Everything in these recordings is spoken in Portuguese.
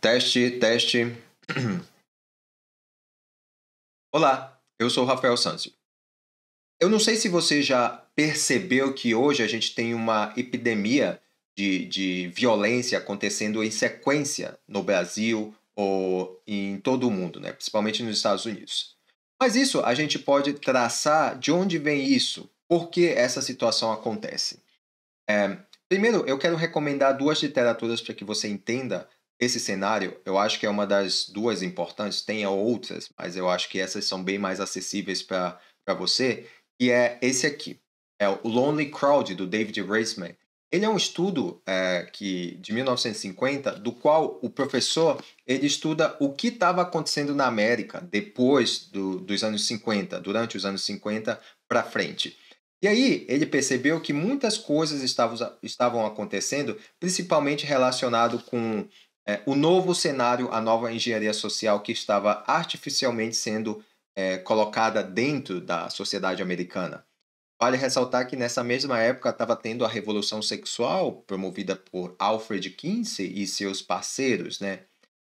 Teste, teste. Olá, eu sou Rafael Sanzio. Eu não sei se você já percebeu que hoje a gente tem uma epidemia de, de violência acontecendo em sequência no Brasil ou em todo o mundo, né? principalmente nos Estados Unidos. Mas isso a gente pode traçar de onde vem isso, por que essa situação acontece. É, primeiro, eu quero recomendar duas literaturas para que você entenda esse cenário. Eu acho que é uma das duas importantes, tem outras, mas eu acho que essas são bem mais acessíveis para você, e é esse aqui. É o Lonely Crowd, do David Reisman. Ele é um estudo é, que de 1950, do qual o professor ele estuda o que estava acontecendo na América depois do, dos anos 50, durante os anos 50 para frente. E aí ele percebeu que muitas coisas estavam, estavam acontecendo, principalmente relacionado com é, o novo cenário, a nova engenharia social que estava artificialmente sendo é, colocada dentro da sociedade americana. Vale ressaltar que nessa mesma época estava tendo a revolução sexual promovida por Alfred Kinsey e seus parceiros, né?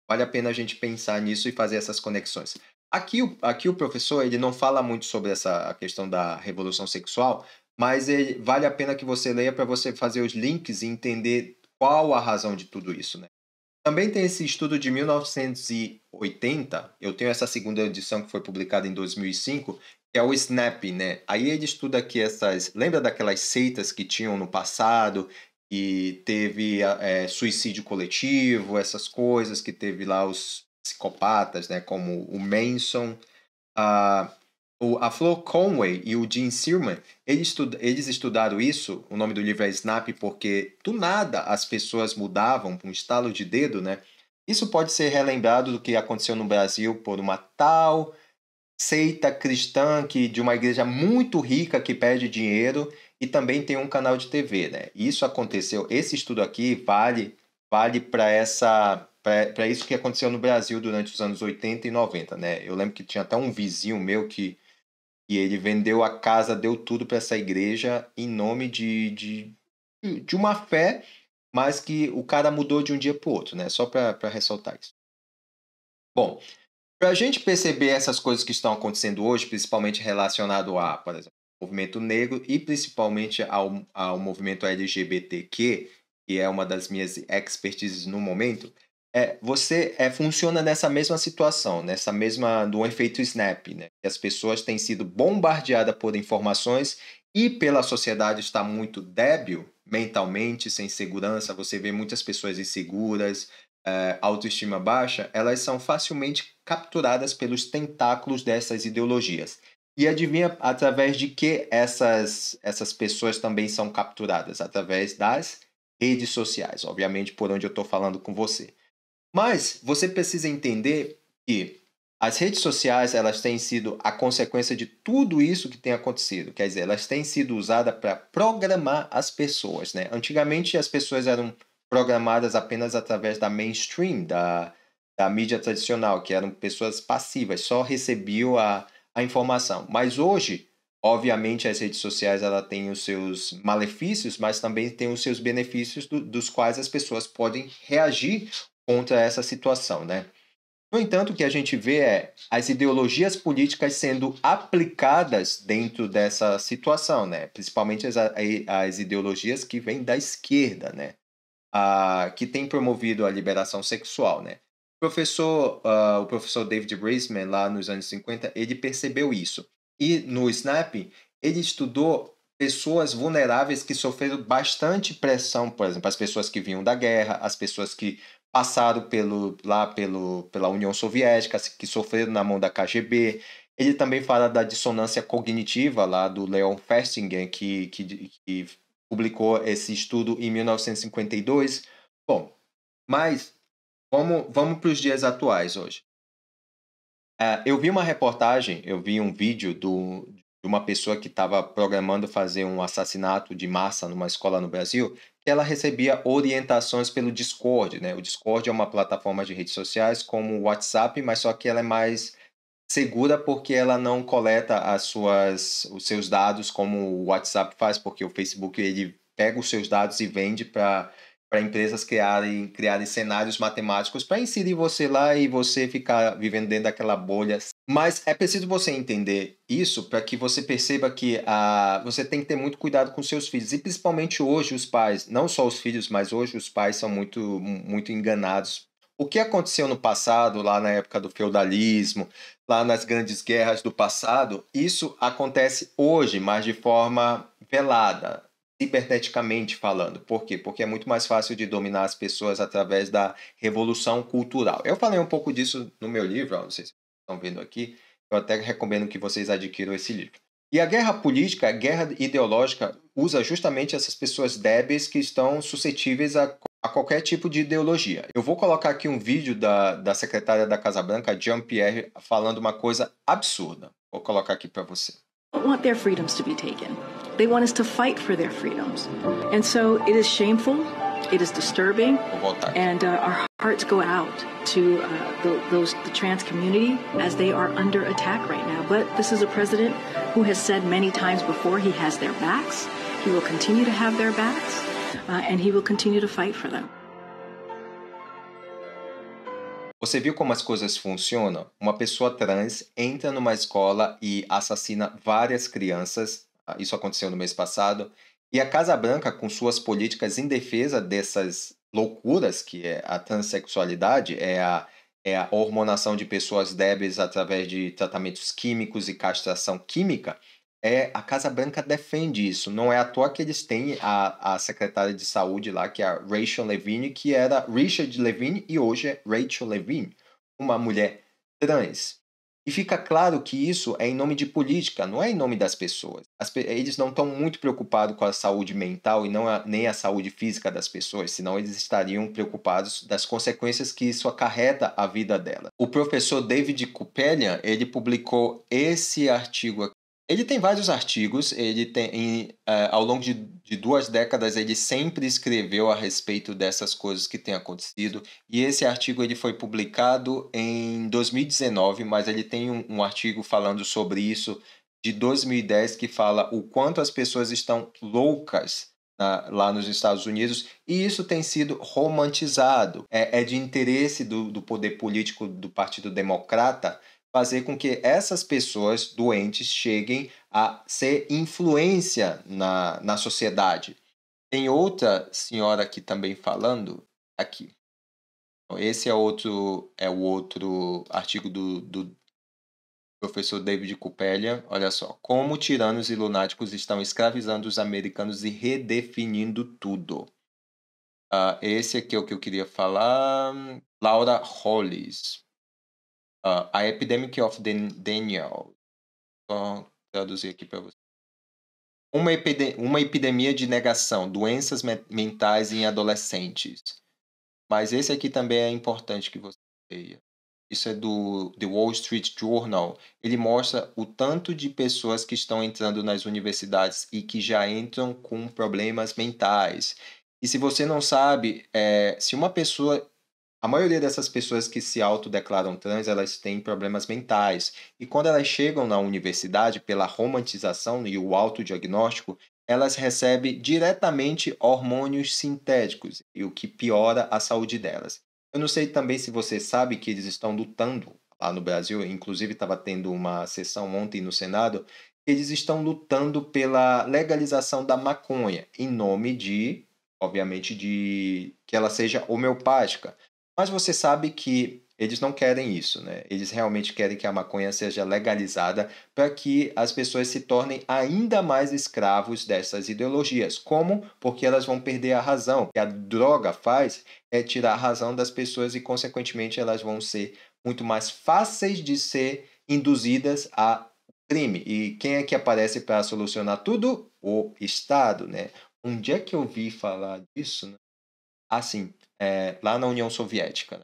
Vale a pena a gente pensar nisso e fazer essas conexões. Aqui, aqui o professor ele não fala muito sobre essa a questão da revolução sexual, mas ele, vale a pena que você leia para você fazer os links e entender qual a razão de tudo isso. Né? Também tem esse estudo de 1980, eu tenho essa segunda edição que foi publicada em 2005, que é o SNAP, né? Aí ele estuda que essas. Lembra daquelas seitas que tinham no passado e teve é, suicídio coletivo, essas coisas, que teve lá os psicopatas, né, como o Manson, a, a Flo Conway e o Gene Silman, eles, eles estudaram isso, o nome do livro é Snap, porque do nada as pessoas mudavam com um estalo de dedo, né? Isso pode ser relembrado do que aconteceu no Brasil por uma tal seita cristã que de uma igreja muito rica que perde dinheiro e também tem um canal de TV, né? Isso aconteceu, esse estudo aqui vale vale para essa para isso que aconteceu no Brasil durante os anos 80 e 90, né? Eu lembro que tinha até um vizinho meu que, que ele vendeu a casa, deu tudo para essa igreja em nome de, de, de uma fé, mas que o cara mudou de um dia para o outro, né? Só para ressaltar isso. Bom, para a gente perceber essas coisas que estão acontecendo hoje, principalmente relacionado a, por exemplo, movimento negro e principalmente ao, ao movimento LGBTQ, que é uma das minhas expertises no momento, é, você é, funciona nessa mesma situação, nessa mesma do efeito snap, né? As pessoas têm sido bombardeadas por informações e pela sociedade estar muito débil mentalmente, sem segurança. Você vê muitas pessoas inseguras, é, autoestima baixa, elas são facilmente capturadas pelos tentáculos dessas ideologias. E adivinha através de que essas, essas pessoas também são capturadas? Através das redes sociais, obviamente por onde eu estou falando com você. Mas você precisa entender que as redes sociais elas têm sido a consequência de tudo isso que tem acontecido. Quer dizer, elas têm sido usadas para programar as pessoas. Né? Antigamente as pessoas eram programadas apenas através da mainstream, da, da mídia tradicional, que eram pessoas passivas, só recebiam a, a informação. Mas hoje, obviamente, as redes sociais ela têm os seus malefícios, mas também tem os seus benefícios do, dos quais as pessoas podem reagir contra essa situação, né? No entanto, o que a gente vê é as ideologias políticas sendo aplicadas dentro dessa situação, né? Principalmente as, as ideologias que vêm da esquerda, né? Ah, que tem promovido a liberação sexual, né? O professor, uh, o professor David Brisman, lá nos anos 50, ele percebeu isso. E no Snap, ele estudou pessoas vulneráveis que sofreram bastante pressão, por exemplo, as pessoas que vinham da guerra, as pessoas que passaram pelo, lá pelo, pela União Soviética, que sofreram na mão da KGB. Ele também fala da dissonância cognitiva lá do Leon Festinger, que, que, que publicou esse estudo em 1952. Bom, mas vamos, vamos para os dias atuais hoje. Uh, eu vi uma reportagem, eu vi um vídeo do, uma pessoa que estava programando fazer um assassinato de massa numa escola no Brasil ela recebia orientações pelo Discord, né? O Discord é uma plataforma de redes sociais como o WhatsApp, mas só que ela é mais segura porque ela não coleta as suas, os seus dados como o WhatsApp faz, porque o Facebook ele pega os seus dados e vende para para empresas criarem, criarem cenários matemáticos para inserir você lá e você ficar vivendo dentro daquela bolha. Mas é preciso você entender isso para que você perceba que a, você tem que ter muito cuidado com seus filhos. E principalmente hoje os pais, não só os filhos, mas hoje os pais são muito, muito enganados. O que aconteceu no passado, lá na época do feudalismo, lá nas grandes guerras do passado, isso acontece hoje, mas de forma velada ciberneticamente falando. Por quê? Porque é muito mais fácil de dominar as pessoas através da revolução cultural. Eu falei um pouco disso no meu livro, não sei se estão vendo aqui. Eu até recomendo que vocês adquiram esse livro. E a guerra política, a guerra ideológica, usa justamente essas pessoas débeis que estão suscetíveis a, a qualquer tipo de ideologia. Eu vou colocar aqui um vídeo da, da secretária da Casa Branca, Jean-Pierre, falando uma coisa absurda. Vou colocar aqui para você. want their freedoms to be taken. They want us to fight for their freedoms. And so it is shameful, it is disturbing, and uh, our hearts go out to uh, the, those, the trans community as they are under attack right now. But this is a president who has said many times before he has their backs, he will continue to have their backs, uh, and he will continue to fight for them. Você viu como as coisas funcionam? Uma pessoa trans entra numa escola e assassina várias crianças. Ah, isso aconteceu no mês passado. E a Casa Branca, com suas políticas em defesa dessas loucuras que é a transexualidade, é a, é a hormonação de pessoas débeis através de tratamentos químicos e castração química, é a Casa Branca defende isso. Não é à toa que eles têm a, a secretária de saúde lá, que é a Rachel Levine, que era Richard Levine e hoje é Rachel Levine, uma mulher trans. E fica claro que isso é em nome de política, não é em nome das pessoas. As, eles não estão muito preocupados com a saúde mental e não a, nem a saúde física das pessoas, senão eles estariam preocupados das consequências que isso acarreta à vida dela. O professor David Kupelian, ele publicou esse artigo ele tem vários artigos, ele tem, uh, ao longo de, de, duas décadas, ele sempre escreveu a respeito dessas coisas que têm acontecido, e esse artigo ele foi publicado em 2019, mas ele tem um, um artigo falando sobre isso de 2010 que fala o quanto as pessoas estão loucas na, lá nos Estados Unidos, e isso tem sido romantizado. É, é de interesse do, do poder político do Partido Democrata fazer com que essas pessoas doentes cheguem a ser influência na, na sociedade. Tem outra senhora aqui também falando aqui. Então, esse é outro é o outro artigo do, do professor David Cupellia. Olha só, como tiranos e lunáticos estão escravizando os americanos e redefinindo tudo. Uh, esse aqui é o que eu queria falar. Laura Hollis. Uh, a Epidemic of Daniel. Vou traduzir aqui para você. Uma, epide uma epidemia de negação, doenças me mentais em adolescentes. Mas esse aqui também é importante que você leia. Isso é do The Wall Street Journal. Ele mostra o tanto de pessoas que estão entrando nas universidades e que já entram com problemas mentais. E se você não sabe, é, se uma pessoa a maioria dessas pessoas que se autodeclaram trans, elas têm problemas mentais. E quando elas chegam na universidade, pela romantização e o autodiagnóstico, elas recebem diretamente hormônios sintéticos, e o que piora a saúde delas. Eu não sei também se você sabe que eles estão lutando lá no Brasil, inclusive estava tendo uma sessão ontem no Senado, eles estão lutando pela legalização da maconha, em nome de, obviamente, de que ela seja homeopática. Mas você sabe que eles não querem isso, né? Eles realmente querem que a maconha seja legalizada para que as pessoas se tornem ainda mais escravos dessas ideologias. Como? Porque elas vão perder a razão. O que a droga faz é tirar a razão das pessoas e, consequentemente, elas vão ser muito mais fáceis de ser induzidas a crime. E quem é que aparece para solucionar tudo? O Estado, né? Onde é que eu vi falar disso? Né? Assim, é, lá na União Soviética. Né?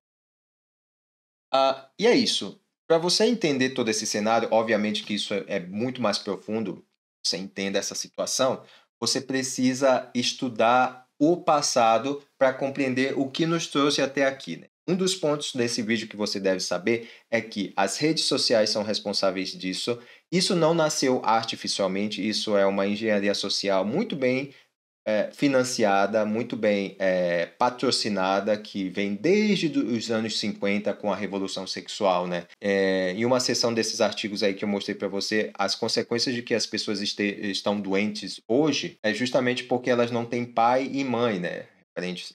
Ah, e é isso. Para você entender todo esse cenário, obviamente que isso é, é muito mais profundo, você entenda essa situação, você precisa estudar o passado para compreender o que nos trouxe até aqui. Né? Um dos pontos desse vídeo que você deve saber é que as redes sociais são responsáveis disso. Isso não nasceu artificialmente, isso é uma engenharia social muito bem é, financiada, muito bem é, patrocinada, que vem desde os anos 50 com a Revolução Sexual. Né? É, em uma sessão desses artigos aí que eu mostrei para você, as consequências de que as pessoas estão doentes hoje é justamente porque elas não têm pai e mãe, né?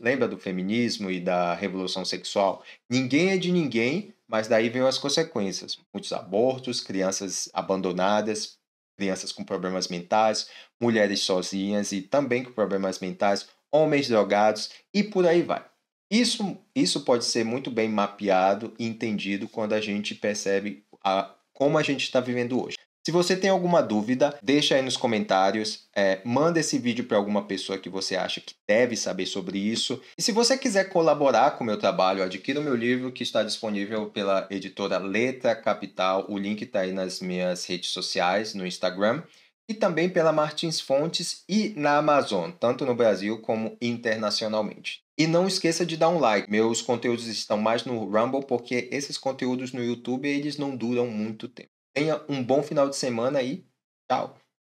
Lembra do feminismo e da revolução sexual? Ninguém é de ninguém, mas daí vem as consequências. Muitos abortos, crianças abandonadas, crianças com problemas mentais, mulheres sozinhas e também com problemas mentais, homens drogados e por aí vai. Isso, isso pode ser muito bem mapeado e entendido quando a gente percebe a, como a gente está vivendo hoje. Se você tem alguma dúvida, deixa aí nos comentários, é, manda esse vídeo para alguma pessoa que você acha que deve saber sobre isso. E se você quiser colaborar com o meu trabalho, adquira o meu livro que está disponível pela editora Letra Capital. O link está aí nas minhas redes sociais, no Instagram e também pela Martins Fontes e na Amazon, tanto no Brasil como internacionalmente. E não esqueça de dar um like. Meus conteúdos estão mais no Rumble porque esses conteúdos no YouTube eles não duram muito tempo. Tenha um bom final de semana e tchau!